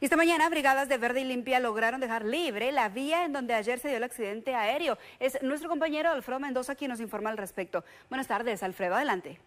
Y esta mañana, brigadas de Verde y Limpia lograron dejar libre la vía en donde ayer se dio el accidente aéreo. Es nuestro compañero Alfredo Mendoza quien nos informa al respecto. Buenas tardes, Alfredo, adelante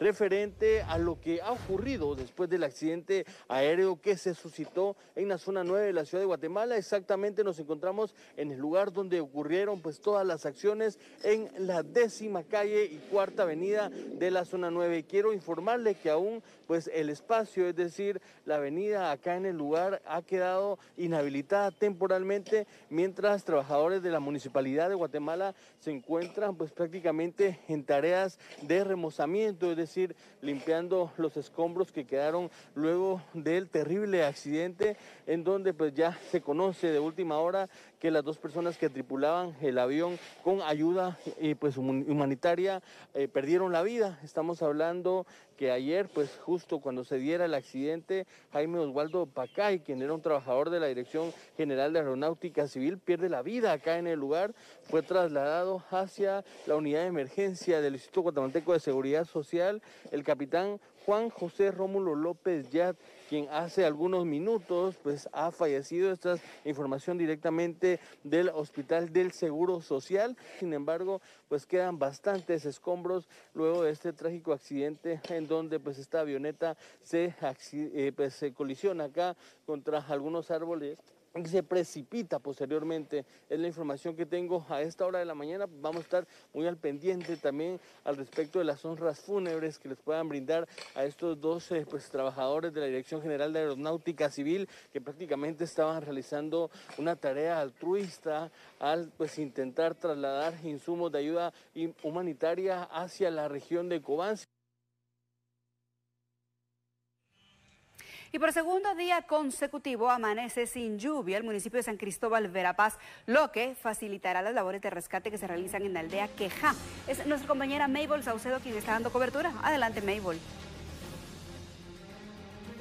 referente a lo que ha ocurrido después del accidente aéreo que se suscitó en la zona 9 de la ciudad de Guatemala. Exactamente nos encontramos en el lugar donde ocurrieron pues todas las acciones en la décima calle y cuarta avenida de la zona 9. Quiero informarle que aún pues el espacio, es decir, la avenida acá en el lugar ha quedado inhabilitada temporalmente mientras trabajadores de la municipalidad de Guatemala se encuentran pues prácticamente en tareas de remozamiento, es decir, decir, limpiando los escombros que quedaron luego del terrible accidente en donde pues ya se conoce de última hora que las dos personas que tripulaban el avión con ayuda y pues humanitaria eh, perdieron la vida. Estamos hablando que ayer, pues justo cuando se diera el accidente, Jaime Oswaldo Pacay, quien era un trabajador de la Dirección General de Aeronáutica Civil, pierde la vida acá en el lugar, fue trasladado hacia la unidad de emergencia del Instituto Guatemalteco de Seguridad Social, el capitán Juan José Rómulo López Yat, quien hace algunos minutos pues ha fallecido. Esta es información directamente del Hospital del Seguro Social. Sin embargo, pues quedan bastantes escombros luego de este trágico accidente en donde pues esta avioneta se, eh, pues, se colisiona acá contra algunos árboles se precipita posteriormente. Es la información que tengo a esta hora de la mañana. Vamos a estar muy al pendiente también al respecto de las honras fúnebres que les puedan brindar a estos dos pues, trabajadores de la Dirección General de Aeronáutica Civil que prácticamente estaban realizando una tarea altruista al pues, intentar trasladar insumos de ayuda humanitaria hacia la región de Cobán. Y por segundo día consecutivo amanece sin lluvia el municipio de San Cristóbal Verapaz, lo que facilitará las labores de rescate que se realizan en la aldea Queja. Es nuestra compañera Mabel Saucedo quien está dando cobertura. Adelante, Mabel.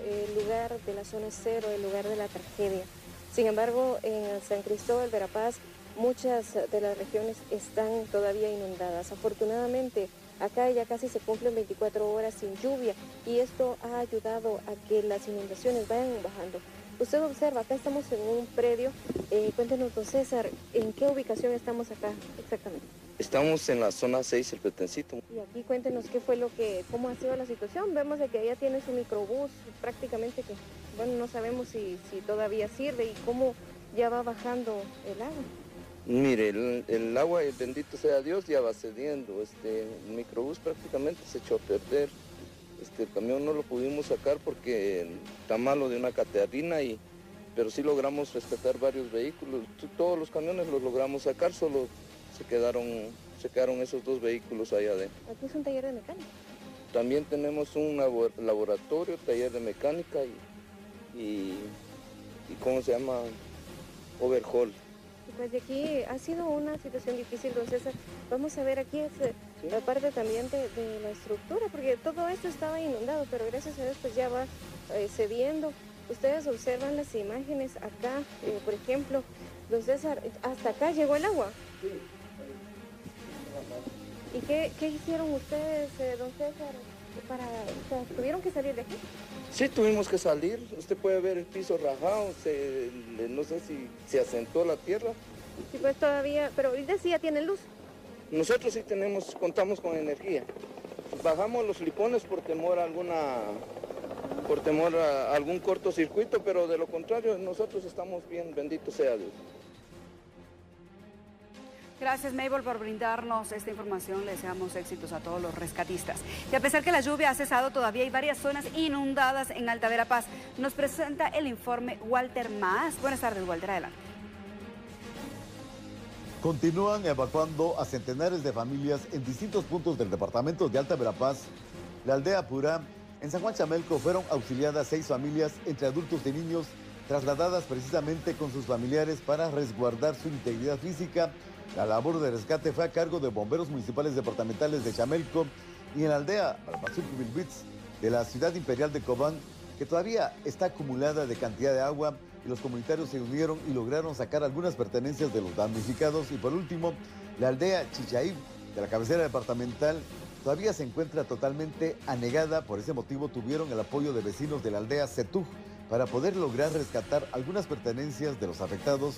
El lugar de la zona cero, el lugar de la tragedia. Sin embargo, en San Cristóbal Verapaz muchas de las regiones están todavía inundadas. Afortunadamente, Acá ya casi se cumplen 24 horas sin lluvia y esto ha ayudado a que las inundaciones vayan bajando. Usted observa, acá estamos en un predio. Eh, cuéntenos, don César, ¿en qué ubicación estamos acá exactamente? Estamos en la zona 6, el Petencito. Y aquí cuéntenos qué fue lo que, cómo ha sido la situación. Vemos de que allá tiene su microbús prácticamente que, bueno, no sabemos si, si todavía sirve y cómo ya va bajando el agua. Mire, el, agua, bendito sea Dios, ya va cediendo. Este, el microbús prácticamente se echó a perder. Este el camión no lo pudimos sacar porque está malo de una catearina, y, pero sí logramos rescatar varios vehículos. Todos los camiones los logramos sacar, solo se quedaron, se quedaron esos dos vehículos allá adentro. Aquí es un taller de mecánica. También tenemos un laboratorio, taller de mecánica y, y, y ¿cómo se llama? Overhaul. Pues de aquí ha sido una situación difícil, don César. Vamos a ver aquí es, eh, la parte también de, la estructura, porque todo esto estaba inundado, pero gracias a Dios pues ya va eh, cediendo. Ustedes observan las imágenes acá, eh, por ejemplo, don César, hasta acá llegó el agua. Sí. ¿Y qué, qué hicieron ustedes, don César? Para, ¿Tuvieron que salir de aquí? Sí, tuvimos que salir. Usted puede ver el piso rajado, no sé si se asentó la tierra. Sí, pues todavía, pero ahorita sí ya tiene luz. Nosotros sí tenemos, contamos con energía. Bajamos los lipones por temor a alguna, por temor a algún cortocircuito, pero de lo contrario, nosotros estamos bien, bendito sea Dios. Gracias, Mabel, por brindarnos esta información. Le deseamos éxitos a todos los rescatistas. Y a pesar que la lluvia ha cesado, todavía hay varias zonas inundadas en Alta Verapaz. Nos presenta el informe Walter Más. Buenas tardes, Walter. Adelante. Continúan evacuando a centenares de familias en distintos puntos del departamento de Alta Verapaz. La aldea Pura, en San Juan Chamelco, fueron auxiliadas seis familias entre adultos y niños, trasladadas precisamente con sus familiares para resguardar su integridad física la labor de rescate fue a cargo de bomberos municipales departamentales de Chamelco y en la aldea Bilbitz de la ciudad imperial de Cobán, que todavía está acumulada de cantidad de agua y los comunitarios se unieron y lograron sacar algunas pertenencias de los damnificados. Y por último, la aldea Chichaib de la cabecera departamental todavía se encuentra totalmente anegada. Por ese motivo tuvieron el apoyo de vecinos de la aldea Setuj para poder lograr rescatar algunas pertenencias de los afectados.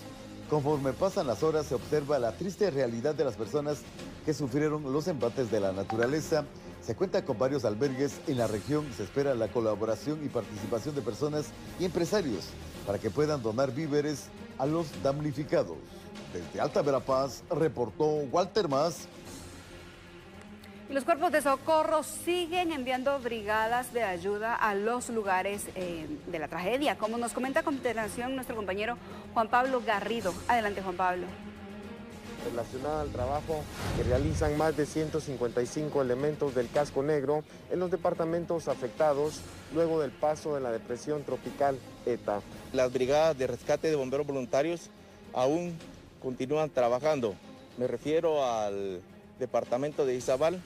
Conforme pasan las horas se observa la triste realidad de las personas que sufrieron los embates de la naturaleza. Se cuenta con varios albergues en la región. Se espera la colaboración y participación de personas y empresarios para que puedan donar víveres a los damnificados. Desde Alta Verapaz reportó Walter Más. Los cuerpos de socorro siguen enviando brigadas de ayuda a los lugares eh, de la tragedia, como nos comenta a continuación nuestro compañero Juan Pablo Garrido. Adelante, Juan Pablo relacionada al trabajo que realizan más de 155 elementos del casco negro en los departamentos afectados luego del paso de la depresión tropical ETA. Las brigadas de rescate de bomberos voluntarios aún continúan trabajando. Me refiero al departamento de Izabal.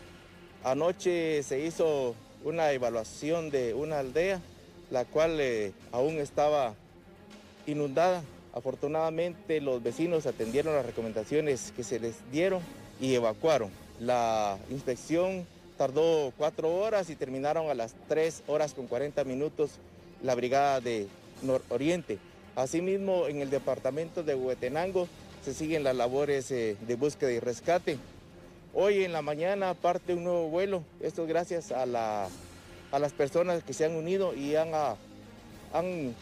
Anoche se hizo una evaluación de una aldea, la cual eh, aún estaba inundada Afortunadamente los vecinos atendieron las recomendaciones que se les dieron y evacuaron. La inspección tardó cuatro horas y terminaron a las tres horas con 40 minutos la brigada de Nororiente. Asimismo, en el departamento de Huetenango se siguen las labores eh, de búsqueda y rescate. Hoy en la mañana parte un nuevo vuelo, esto es gracias a, las personas que se han unido y han, han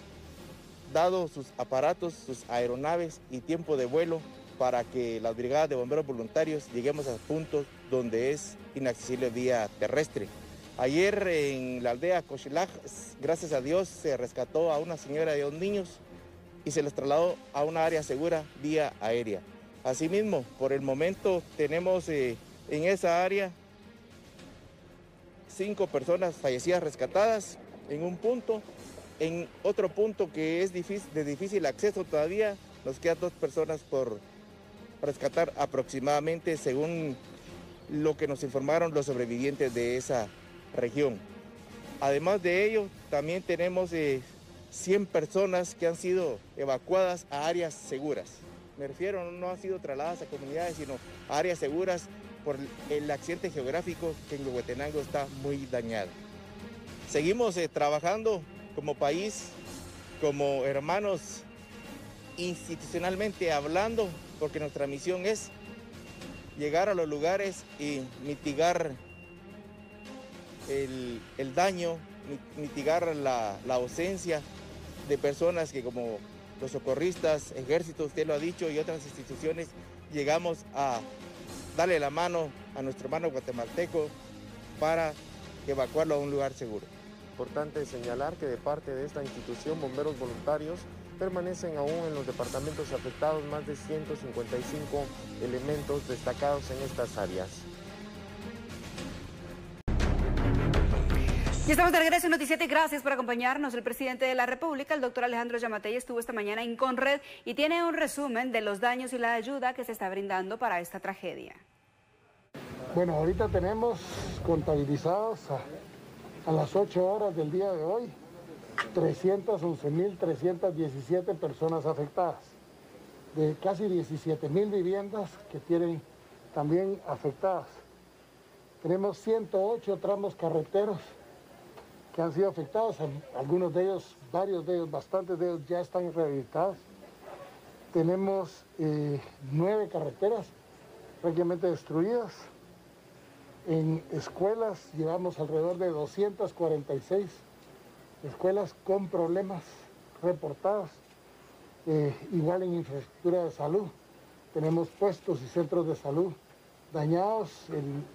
dado sus aparatos, sus aeronaves y tiempo de vuelo para que las brigadas de bomberos voluntarios lleguemos a puntos donde es inaccesible vía terrestre. Ayer en la aldea Cochilaj, gracias a Dios, se rescató a una señora a dos niños y se les trasladó a una área segura vía aérea. Asimismo, por el momento tenemos eh, en esa área cinco personas fallecidas rescatadas en un punto en otro punto que es de difícil acceso todavía, nos quedan dos personas por rescatar aproximadamente según lo que nos informaron los sobrevivientes de esa región. Además de ello, también tenemos 100 eh, personas que han sido evacuadas a áreas seguras. Me refiero, no han sido trasladadas a comunidades, sino a áreas seguras por el accidente geográfico que en Huehuetenango está muy dañado. Seguimos eh, trabajando como país, como hermanos institucionalmente hablando, porque nuestra misión es llegar a los lugares y mitigar el, daño, mitigar la, la, ausencia de personas que como los socorristas, ejército, usted lo ha dicho, y otras instituciones, llegamos a darle la mano a nuestro hermano guatemalteco para evacuarlo a un lugar seguro. Importante señalar que de parte de esta institución, bomberos voluntarios permanecen aún en los departamentos afectados más de 155 elementos destacados en estas áreas. Y estamos de regreso en Noticiete. Gracias por acompañarnos. El presidente de la República, el doctor Alejandro Yamatei, estuvo esta mañana en Conred y tiene un resumen de los daños y la ayuda que se está brindando para esta tragedia. Bueno, ahorita tenemos contabilizados a a las 8 horas del día de hoy, 311.317 personas afectadas, de casi 17.000 viviendas que tienen también afectadas. Tenemos 108 tramos carreteros que han sido afectados, algunos de ellos, varios de ellos, bastantes de ellos ya están rehabilitados. Tenemos eh, nueve carreteras prácticamente destruidas, en escuelas llevamos alrededor de 246 escuelas con problemas reportados. Eh, igual en infraestructura de salud. Tenemos puestos y centros de salud dañados,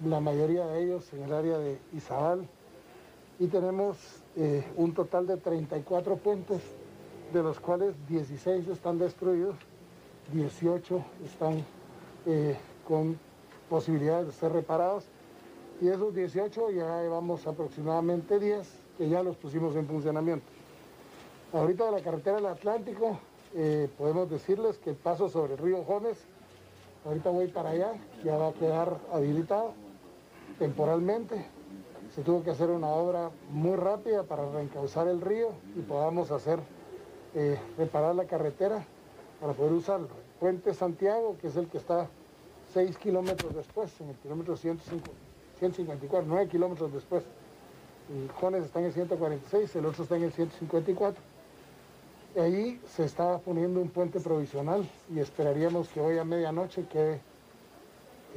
la mayoría de ellos en el área de Izabal. Y tenemos eh, un total de 34 puentes, de los cuales 16 están destruidos, 18 están eh, con posibilidades de ser reparados y esos 18 ya llevamos aproximadamente 10 que ya los pusimos en funcionamiento. Ahorita de la carretera del Atlántico eh, podemos decirles que el paso sobre el río Jones, ahorita voy para allá, ya va a quedar habilitado temporalmente. Se tuvo que hacer una obra muy rápida para reencauzar el río y podamos hacer, eh, reparar la carretera para poder usarlo. Puente Santiago, que es el que está 6 kilómetros después, en el kilómetro 105 154, 9 kilómetros después. El Jones está en el 146, el otro está en el 154. Ahí se está poniendo un puente provisional y esperaríamos que hoy a medianoche quede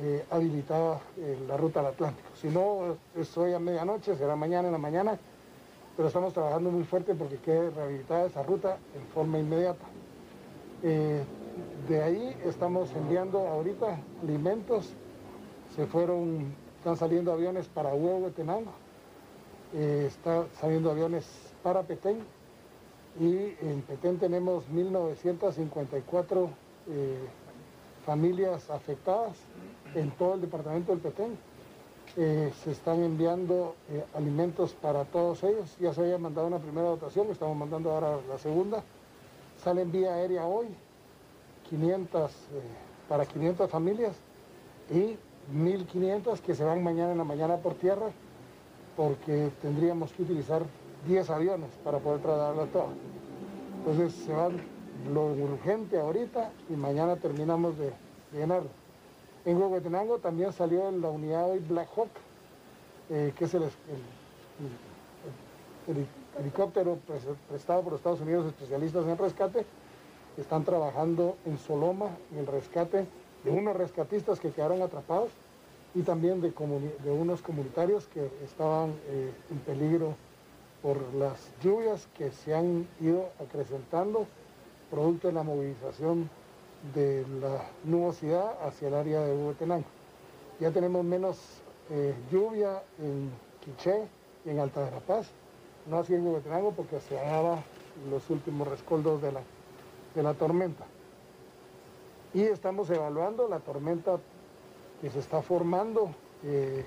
eh, habilitada eh, la ruta al Atlántico. Si no es hoy a medianoche, será mañana en la mañana, pero estamos trabajando muy fuerte porque quede rehabilitada esa ruta en forma inmediata. Eh, de ahí estamos enviando ahorita alimentos, se fueron, están saliendo aviones para Huehuetenango, eh, está saliendo aviones para Petén y en Petén tenemos 1954 eh, familias afectadas en todo el departamento del Petén. Eh, se están enviando alimentos para todos ellos. Ya se había mandado una primera dotación, estamos mandando ahora la segunda. Sale en vía aérea hoy, 500 para 500 familias y 1.500 que se van mañana en la mañana por tierra porque tendríamos que utilizar 10 aviones para poder trasladarlo todo. Entonces se van lo urgente ahorita y mañana terminamos de, llenarlo. En Huehuetenango también salió la unidad hoy Black Hawk, eh, que es el, helicóptero prestado por Estados Unidos especialistas en rescate. Están trabajando en Soloma en el rescate de unos rescatistas que quedaron atrapados y también de, unos comunitarios que estaban eh, en peligro por las lluvias que se han ido acrecentando producto de la movilización de la nubosidad hacia el área de Huehuetenango. Ya tenemos menos eh, lluvia en Quiché y en Alta de la Paz, no así en Huehuetenango porque se daba los últimos rescoldos de la, de la tormenta. Y estamos evaluando la tormenta que se está formando eh,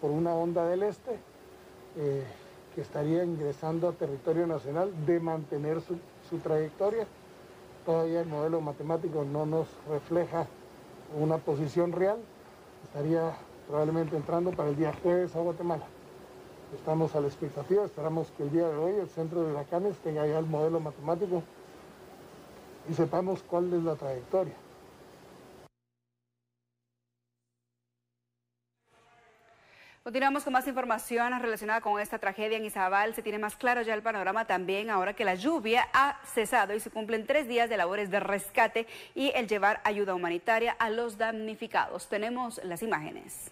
por una onda del este, eh, que estaría ingresando a territorio nacional de mantener su, su trayectoria. Todavía el modelo matemático no nos refleja una posición real, estaría probablemente entrando para el día jueves a Guatemala. Estamos a la expectativa, esperamos que el día de hoy el centro de huracanes tenga ya el modelo matemático y sepamos cuál es la trayectoria. Continuamos con más información relacionada con esta tragedia en Izabal. Se tiene más claro ya el panorama también ahora que la lluvia ha cesado y se cumplen tres días de labores de rescate y el llevar ayuda humanitaria a los damnificados. Tenemos las imágenes.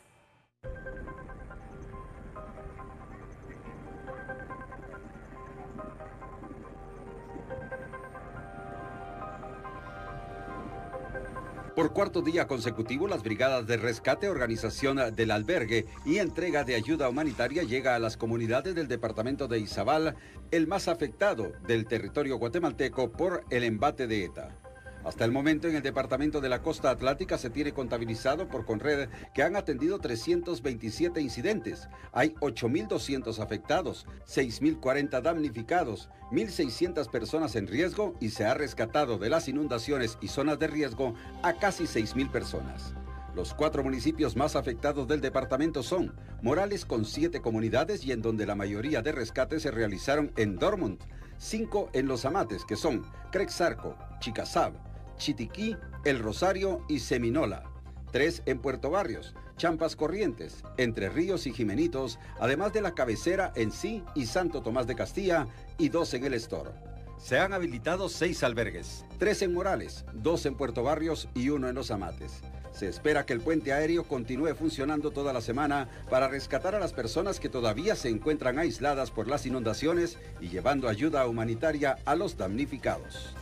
Por cuarto día consecutivo, las brigadas de rescate, organización del albergue y entrega de ayuda humanitaria llega a las comunidades del departamento de Izabal, el más afectado del territorio guatemalteco por el embate de ETA. Hasta el momento en el departamento de la costa atlántica se tiene contabilizado por Conred que han atendido 327 incidentes. Hay 8.200 afectados, 6.040 damnificados, 1.600 personas en riesgo y se ha rescatado de las inundaciones y zonas de riesgo a casi 6.000 personas. Los cuatro municipios más afectados del departamento son Morales con siete comunidades y en donde la mayoría de rescates se realizaron en Dortmund, cinco en Los Amates que son Crexarco, Chicasab, Chitiquí, El Rosario y Seminola. Tres en Puerto Barrios, Champas Corrientes, Entre Ríos y Jimenitos, además de la cabecera en sí y Santo Tomás de Castilla y dos en el Estor. Se han habilitado seis albergues, tres en Morales, dos en Puerto Barrios y uno en Los Amates. Se espera que el puente aéreo continúe funcionando toda la semana para rescatar a las personas que todavía se encuentran aisladas por las inundaciones y llevando ayuda humanitaria a los damnificados.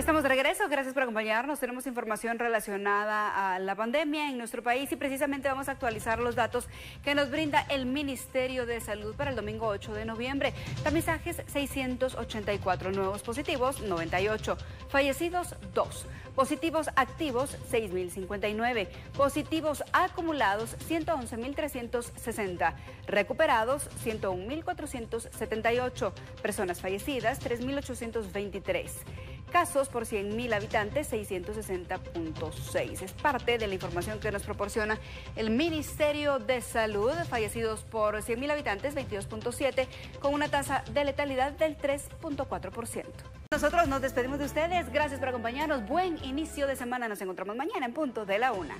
Estamos de regreso, gracias por acompañarnos. Tenemos información relacionada a la pandemia en nuestro país y precisamente vamos a actualizar los datos que nos brinda el Ministerio de Salud para el domingo 8 de noviembre. Tamizajes 684, nuevos positivos 98, fallecidos 2, positivos activos 6.059, positivos acumulados 111.360, recuperados 101.478, personas fallecidas 3.823. Casos por 100.000 habitantes, 660.6. Es parte de la información que nos proporciona el Ministerio de Salud. Fallecidos por 100.000 habitantes, 22.7, con una tasa de letalidad del 3.4%. Nosotros nos despedimos de ustedes. Gracias por acompañarnos. Buen inicio de semana. Nos encontramos mañana en punto de la una.